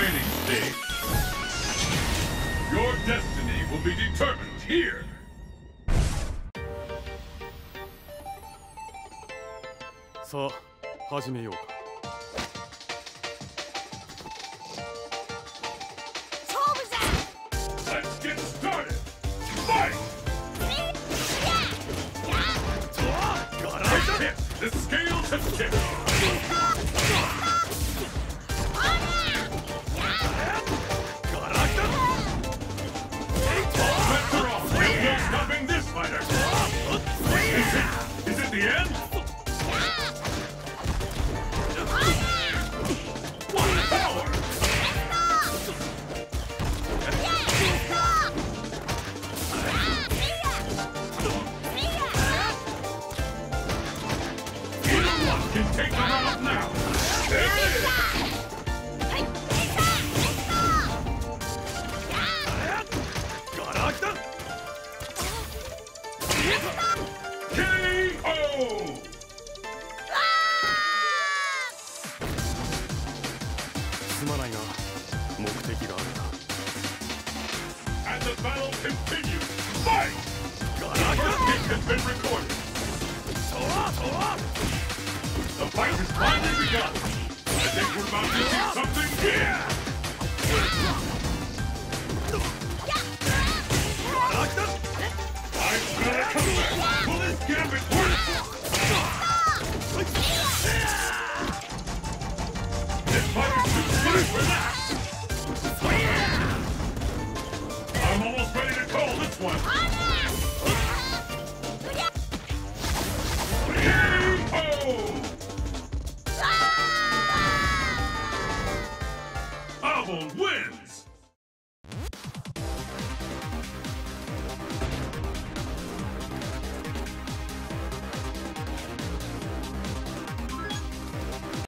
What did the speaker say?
training stage. Your destiny will be determined here. さあ始めようか take them out now. KO! And the battle continues. Fight! The first hit has been recorded. The fight has finally begun. I think we're about to see something here. I smell a comeback. Will this gambit? This fight is too for that. I'm almost ready to call this one. Apple win.